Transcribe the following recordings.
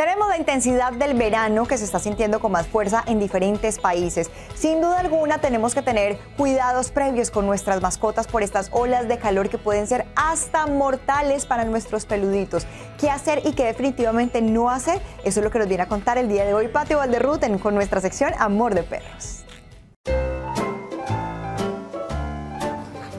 Tenemos la intensidad del verano que se está sintiendo con más fuerza en diferentes países. Sin duda alguna tenemos que tener cuidados previos con nuestras mascotas por estas olas de calor que pueden ser hasta mortales para nuestros peluditos. ¿Qué hacer y qué definitivamente no hacer? Eso es lo que nos viene a contar el día de hoy Patio Valderruten con nuestra sección Amor de Perros.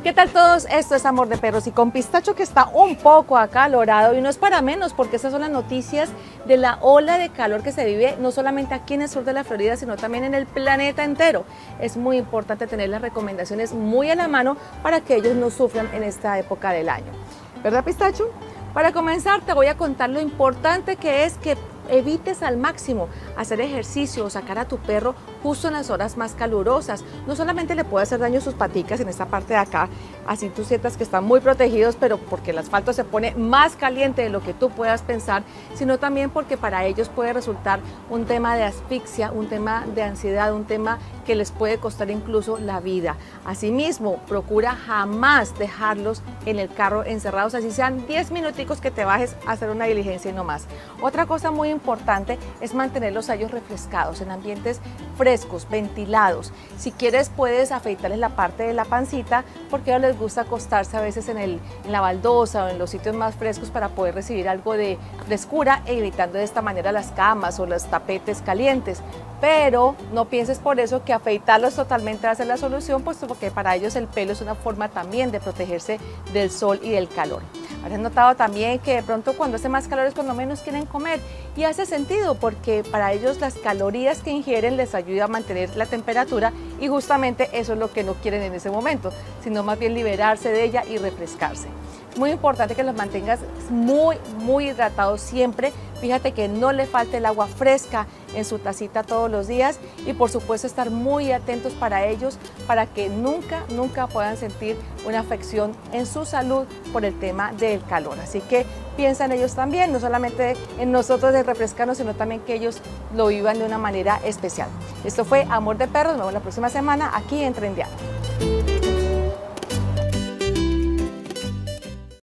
¿Qué tal todos? Esto es Amor de Perros y con Pistacho que está un poco acalorado y no es para menos porque estas son las noticias de la ola de calor que se vive no solamente aquí en el sur de la Florida sino también en el planeta entero. Es muy importante tener las recomendaciones muy a la mano para que ellos no sufran en esta época del año. ¿Verdad Pistacho? Para comenzar te voy a contar lo importante que es que evites al máximo hacer ejercicio o sacar a tu perro justo en las horas más calurosas. No solamente le puede hacer daño sus paticas en esta parte de acá, así tú sientas que están muy protegidos, pero porque el asfalto se pone más caliente de lo que tú puedas pensar, sino también porque para ellos puede resultar un tema de asfixia, un tema de ansiedad, un tema que les puede costar incluso la vida. Asimismo, procura jamás dejarlos en el carro encerrados, así sean 10 minuticos que te bajes a hacer una diligencia y no más. Otra cosa muy importante es mantener los tallos refrescados en ambientes frescos, ventilados. Si quieres puedes afeitarles la parte de la pancita porque a ellos les gusta acostarse a veces en, el, en la baldosa o en los sitios más frescos para poder recibir algo de frescura, evitando de esta manera las camas o los tapetes calientes pero no pienses por eso que afeitarlos totalmente va a ser la solución, puesto porque para ellos el pelo es una forma también de protegerse del sol y del calor. Has notado también que de pronto cuando hace más calor es cuando menos quieren comer y hace sentido porque para ellos las calorías que ingieren les ayuda a mantener la temperatura y justamente eso es lo que no quieren en ese momento, sino más bien liberarse de ella y refrescarse. Muy importante que los mantengas muy, muy hidratados siempre. Fíjate que no le falte el agua fresca en su tacita todos los días y por supuesto estar muy atentos para ellos para que nunca, nunca puedan sentir una afección en su salud por el tema del calor. Así que piensan ellos también, no solamente en nosotros de refrescarnos, sino también que ellos lo vivan de una manera especial. Esto fue Amor de Perros, nos vemos la próxima semana aquí en Trendiano.